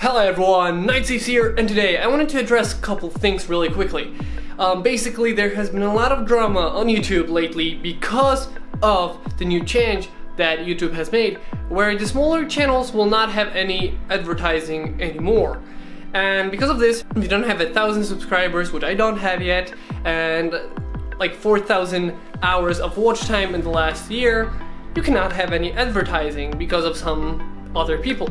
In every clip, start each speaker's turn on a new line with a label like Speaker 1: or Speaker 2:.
Speaker 1: Hello everyone, Naitsabes here, and today I wanted to address a couple things really quickly. Um, basically, there has been a lot of drama on YouTube lately because of the new change that YouTube has made, where the smaller channels will not have any advertising anymore. And because of this, you don't have a thousand subscribers, which I don't have yet, and like 4,000 hours of watch time in the last year, you cannot have any advertising because of some other people.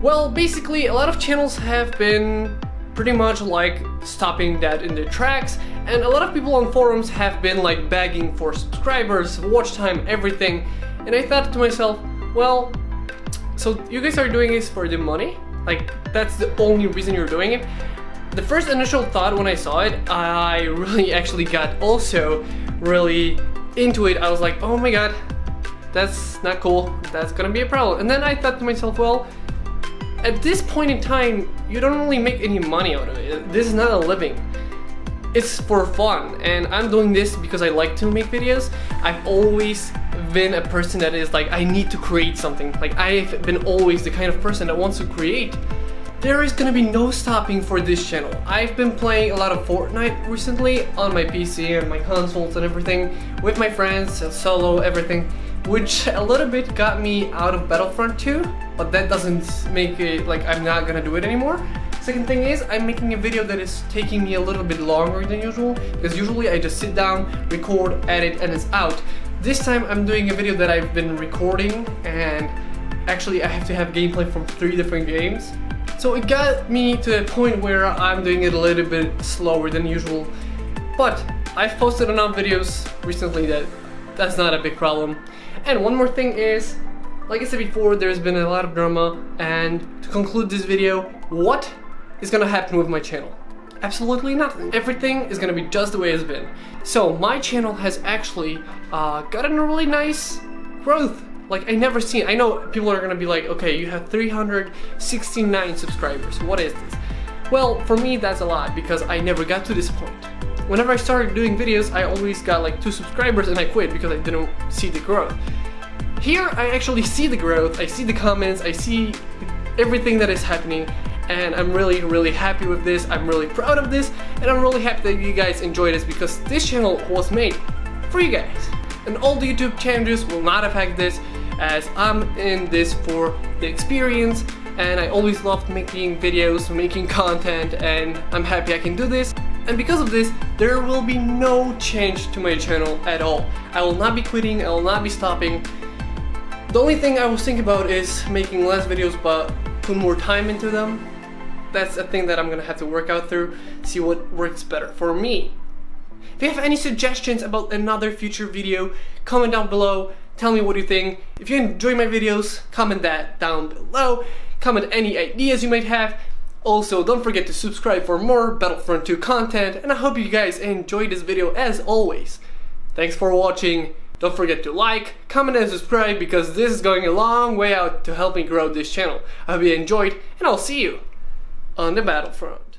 Speaker 1: Well, basically, a lot of channels have been pretty much like stopping that in their tracks, and a lot of people on forums have been like begging for subscribers, watch time, everything. And I thought to myself, well, so you guys are doing this for the money? Like, that's the only reason you're doing it? The first initial thought when I saw it, I really actually got also really into it. I was like, oh my god, that's not cool. That's gonna be a problem. And then I thought to myself, well, at this point in time, you don't really make any money out of it. This is not a living. It's for fun, and I'm doing this because I like to make videos. I've always been a person that is like, I need to create something. Like, I've been always the kind of person that wants to create. There is gonna be no stopping for this channel. I've been playing a lot of Fortnite recently on my PC and my consoles and everything with my friends, solo, everything which a little bit got me out of Battlefront 2, but that doesn't make it like I'm not gonna do it anymore. Second thing is, I'm making a video that is taking me a little bit longer than usual, because usually I just sit down, record, edit, and it's out. This time I'm doing a video that I've been recording, and actually I have to have gameplay from three different games. So it got me to a point where I'm doing it a little bit slower than usual, but I've posted enough videos recently that that's not a big problem. And one more thing is, like I said before, there's been a lot of drama, and to conclude this video, what is gonna happen with my channel? Absolutely nothing. Everything is gonna be just the way it's been. So my channel has actually uh, gotten a really nice growth. Like I never seen, I know people are gonna be like, okay, you have 369 subscribers, what is this? Well, for me that's a lot because I never got to this point. Whenever I started doing videos, I always got like two subscribers and I quit because I didn't see the growth. Here, I actually see the growth, I see the comments, I see everything that is happening, and I'm really, really happy with this, I'm really proud of this, and I'm really happy that you guys enjoy this because this channel was made for you guys. And all the YouTube changes will not affect this as I'm in this for the experience and I always loved making videos, making content and I'm happy I can do this and because of this, there will be no change to my channel at all. I will not be quitting, I will not be stopping. The only thing I was thinking about is making less videos but put more time into them. That's a thing that I'm gonna have to work out through, see what works better for me. If you have any suggestions about another future video, comment down below, tell me what you think. If you enjoy my videos, comment that down below. Comment any ideas you might have. Also, don't forget to subscribe for more Battlefront 2 content, and I hope you guys enjoyed this video as always. Thanks for watching, don't forget to like, comment and subscribe because this is going a long way out to help me grow this channel. I hope you enjoyed, and I'll see you on the Battlefront.